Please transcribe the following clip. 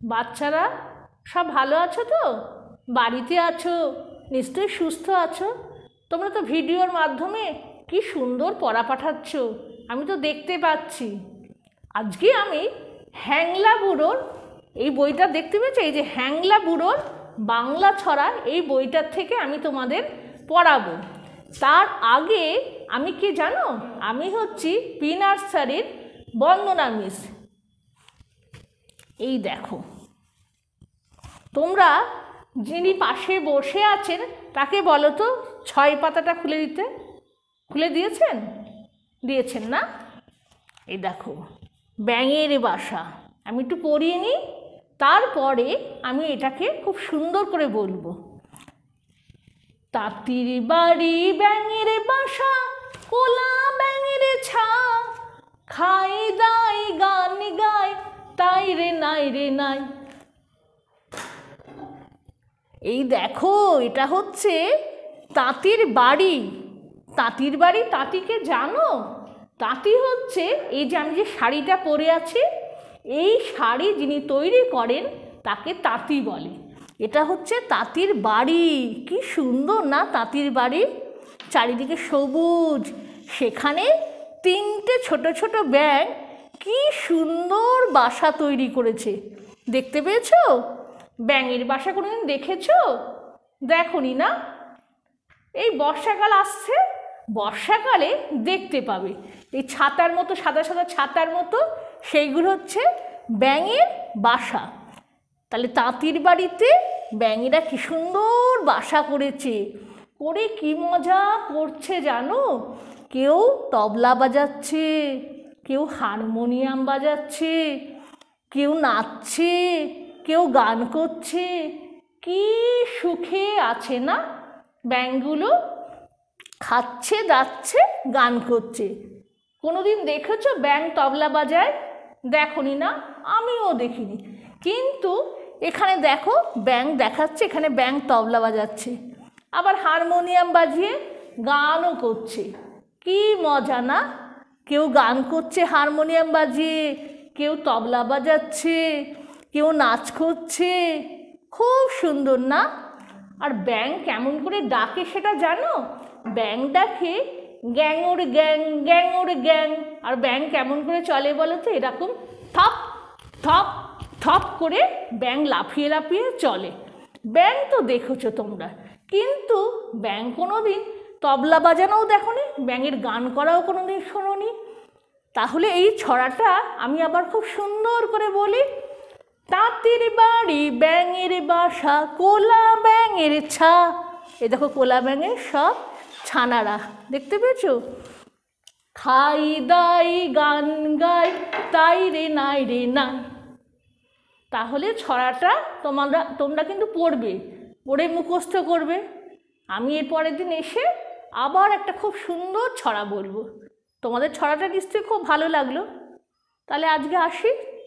বাচ্চারা সব ভালো আছো তো? বাড়িতে আছো, নিশ্চয়ই সুস্থ আছো? তোমরা তো ভিডিওর মাধ্যমে কি সুন্দর পড়া পাঠাচ্ছ, আমি তো দেখতে পাচ্ছি। আজকে আমি হ্যাংলা বুড়োর এই বইটা দেখতে পেয়েছ? এই যে হ্যাংলা বুড়োর বাংলা ছড়া এই বইটার থেকে আমি তোমাদের পড়াবো। তার আগে আমি কি জানো? আমি হচ্ছি পি নার্সারির বন্দনা মিস। এই দেখো। তোমরা যিনি পাশে বসে আছেন, তাকে বলো তো, ছয় পাতাটা খুলে দিতে। খুলে দিয়েছেন? দিয়েছেন না? এই দেখো, ব্যাঙের বাসা। আমি একটু পড়িয়ে নিই, তারপরে আমি এটাকে খুব সুন্দর করে বলব। তাঁতির বাড়ি ব্যাঙের বাসা, কোলা ব্যাঙের ছা। খাই গায় তাই রে নাই রে নাই। এই দেখো, এটা হচ্ছে তাঁতির বাড়ি। তাঁতির বাড়ি তাঁতিকে জানো? তাঁতি হচ্ছে এই যে আমি যে শাড়িটা পরে আছি, এই শাড়ি যিনি তৈরি করেন তাকে তাঁতি বলে। এটা হচ্ছে তাঁতির বাড়ি। কি সুন্দর না তাঁতির বাড়ি? চারিদিকে সবুজ, সেখানে তিনটে ছোট ছোট ব্যাগ কি সুন্দর বাসা তৈরি করেছে। দেখতে পেয়েছ? ব্যাঙের বাসা কোনোদিন দেখেছ? দেখনি না? এই বর্ষাকাল আসছে, বর্ষাকালে দেখতে পাবে। এই ছাতার মতো, সাদা সাদা ছাতার মতো, সেইগুলো হচ্ছে ব্যাঙের বাসা। তাহলে তাঁতির বাড়িতে ব্যাঙেরা কি সুন্দর বাসা করেছে। করে কি মজা করছে জানো? কেউ তবলা বাজাচ্ছে। কেউ হারমোনিয়াম বাজাচ্ছে, কেউ নাচছে, কেউ গান করছে। কি সুখে আছে না? ব্যাঙগুলো খাচ্ছে যাচ্ছে গান করছে। কোনো দিন দেখেছ ব্যাং তবলা বাজায়? দেখনি না? আমিও দেখিনি। কিন্তু এখানে দেখো ব্যাং দেখাচ্ছে, এখানে ব্যাং তবলা বাজাচ্ছে। আবার হারমোনিয়াম বাজিয়ে গানও করছে। কি মজা না? কেউ গান করছে হারমোনিয়াম বাজিয়ে কেউ তবলা বাজাচ্ছে, কেউ নাচ করছে। খুব সুন্দর না? আর ব্যাং কেমন করে ডাকে সেটা জানো? ব্যাং ডাকে গ্যাংওর গ্যাং গ্যাংওর গ্যাং। আর ব্যাং কেমন করে চলে বলো তো? এরকম থপ থপ থপ করে ব্যাং লাফিয়ে লাফিয়ে চলে। ব্যাং তো দেখেছ তোমরা। কিন্তু ব্যাং কোনো দিন তবলা বাজানোও দেখোনি, ব্যাঙের গান করাও কোনো দিন শোনোনি। তাহলে এই ছড়াটা আমি আবার খুব সুন্দর করে বলি। তাঁতির বাড়ি ব্যাঙের বাসা, কোলা ব্যাঙের ছা। এ দেখো কোলা ব্যাঙের সব ছানারা, দেখতে পেয়েছ? খাই দাই, গান গাই, তাই রে নাই রে নাই তাহলে ছড়াটা তোমরা তোমরা কিন্তু পড়বে, পড়ে মুখস্থ করবে। আমি এর পরের দিন এসে আবার একটা খুব সুন্দর ছড়া বলব। তোমাদের ছড়াটা নিশ্চয়ই খুব ভালো লাগল। তাহলে আজকে আসি।